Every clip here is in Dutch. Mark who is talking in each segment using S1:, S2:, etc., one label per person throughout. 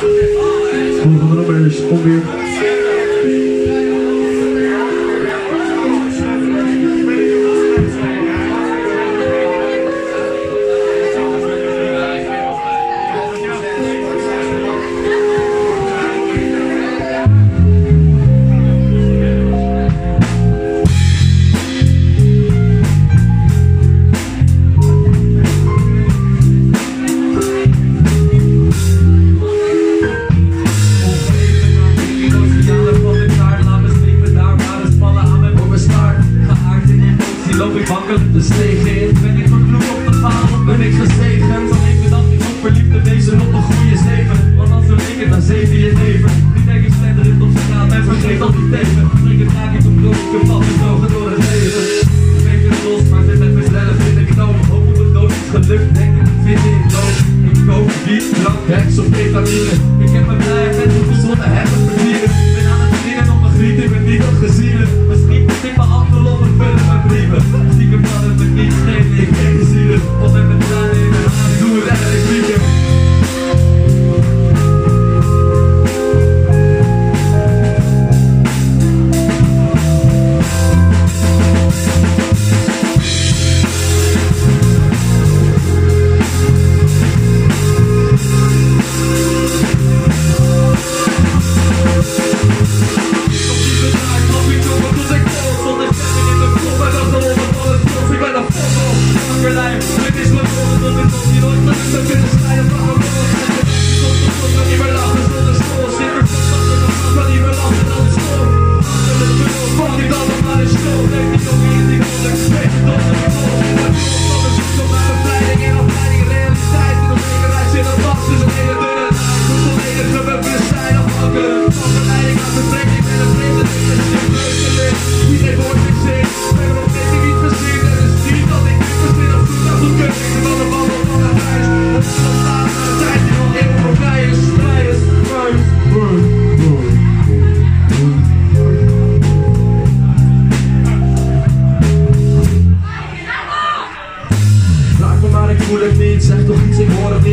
S1: Move a gonna of your beer. Ben ik vervloekt op de paal, ben ik gezegend. Dan ik bedacht ik moet verliefd wezen op een goede zeven Want als we linken dan zeven je neven Die denk ik slenderend op straat en vergeet al die teven Drink het raak ik op brood, ik val gevlogen door het leven. Ik weet het los, maar zit met mezelf in de knoop. Hoop op het dood is gelukt, denk ik het vind ik dood Ik koop wiet, drank, heks of ketamine. Ik heb mijn blij met hoe gezonde hebben verdienen. Ben aan het dingen om mijn griet, ik ben niet op gezielen. Misschien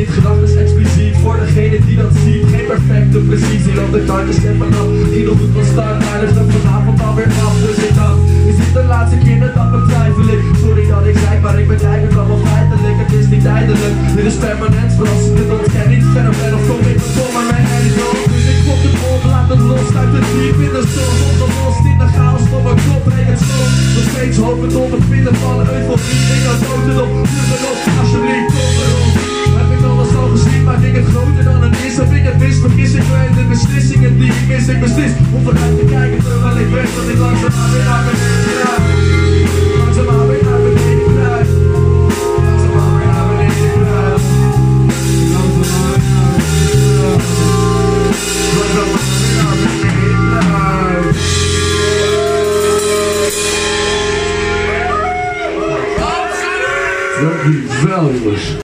S1: niet. Is expliciet voor degene die dat ziet. Geen perfecte precisie, want de kaartjes zijn vanaf. Nog goed van start, maar is dat vanavond alweer af. Dus ik dacht, is dit de laatste keer dat dat betwijfel ik? Sorry dat ik zei, maar ik bedrijf het allemaal feitelijk. Het is niet tijdelijk, dit is permanent. Verrassend, dit ontken niet. Verder ben of kom ik zomaar mee en ik loop. Dus ik klop het op, laat het los uit het diep in de zon. Opgelost in de chaos, voor mijn kop, het schoon. Nog steeds hopend op het vinden van euforie. Ik had dood op, duur erop, beslissingen die ik mis. Ik beslis om vooruit te kijken terwijl ik weet dat ik langzaamaan weer naar beneden ga. Langzaamaan weer naar beneden blijf. Langzaamaan weer naar beneden weer naar beneden weer naar beneden.
S2: Dankjewel jongens.